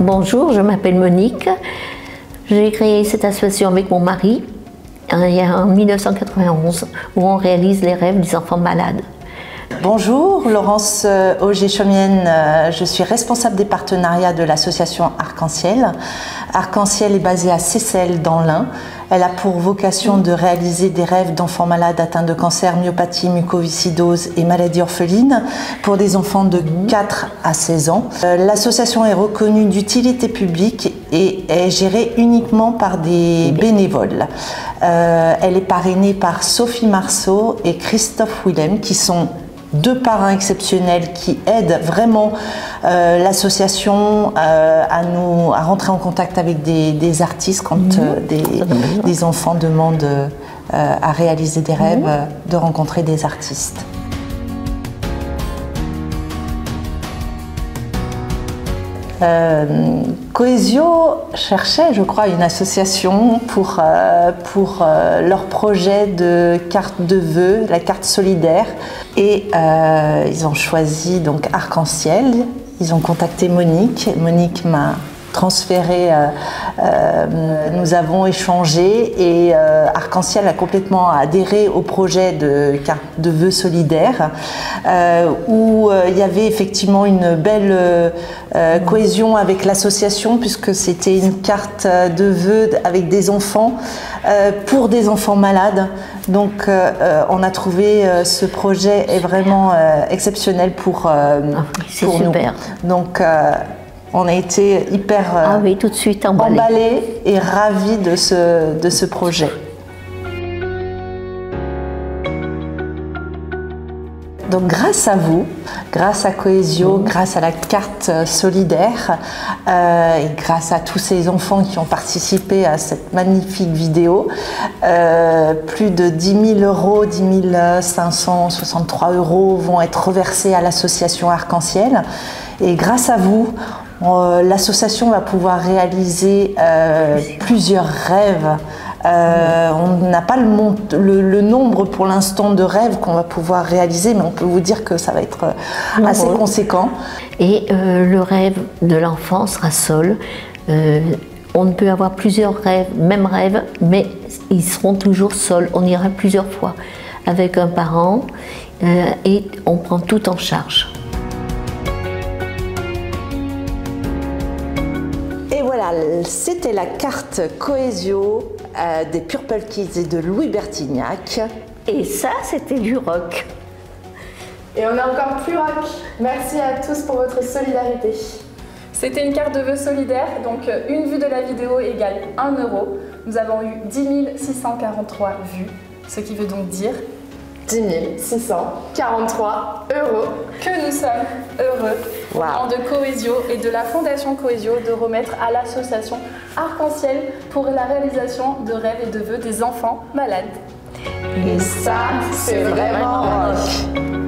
Bonjour, je m'appelle Monique. J'ai créé cette association avec mon mari en 1991 où on réalise les rêves des enfants malades. Bonjour, Laurence euh, Auger-Chomienne, euh, je suis responsable des partenariats de l'association Arc-en-Ciel. Arc-en-Ciel est basée à Seyssel dans l'Ain. Elle a pour vocation de réaliser des rêves d'enfants malades atteints de cancer, myopathie, mucoviscidose et maladies orphelines pour des enfants de 4 à 16 ans. Euh, l'association est reconnue d'utilité publique et est gérée uniquement par des bénévoles. elle est parrainée par Sophie Marceau et Christophe Willem qui sont deux parrains exceptionnels qui aident vraiment euh, l'association euh, à nous à rentrer en contact avec des, artistes quand mhm. euh, des, enfants demandent à réaliser des rêves, mhm. de rencontrer des artistes. Euh, Coesio cherchait, je crois, une association pour, euh, pour euh, leur projet de carte de vœux, la carte solidaire. Et euh, ils ont choisi donc Arc-en-Ciel. Ils ont contacté Monique. Monique m'a transféré, euh, euh, nous avons échangé et euh, Arc-en-Ciel a complètement adhéré au projet de carte de vœux solidaires où il y avait effectivement une belle cohésion avec l'association puisque c'était une carte de vœux avec des enfants pour des enfants malades. Donc on a trouvé ce projet est vraiment exceptionnel pour, ah, pour nous. Donc on a été hyper ah oui, tout de suite emballés et ravis de ce, de ce projet. Donc grâce à vous, grâce à Coesio, grâce à la carte solidaire euh, et grâce à tous ces enfants qui ont participé à cette magnifique vidéo, euh, plus de 10 000 euros, 10 563 euros vont être reversés à l'association Arc-en-Ciel. Et grâce à vous, euh, l'association va pouvoir réaliser euh, plusieurs rêves. Euh, on n'a pas le, nombre pour l'instant de rêves qu'on va pouvoir réaliser, mais on peut vous dire que ça va être assez conséquent. Et le rêve de l'enfant sera seul. on peut avoir plusieurs rêves, même rêve, mais ils seront toujours seuls. On ira plusieurs fois avec un parent et on prend tout en charge. C'était la carte Coesio euh, des Purple Kids et de Louis Bertignac. Et ça, c'était du rock. Et on est encore plus rock. Merci à tous pour votre solidarité. C'était une carte de vœux solidaire, donc euh, une vue de la vidéo égale 1 euro. Nous avons eu 10 643 vues, ce qui veut donc dire 10 643 euros. Que nous sommes heureux. De Cohésio et de la Fondation Cohésio de remettre à l'association Arc-en-Ciel pour la réalisation de rêves et de vœux des enfants malades. Et ça, c'est vraiment rock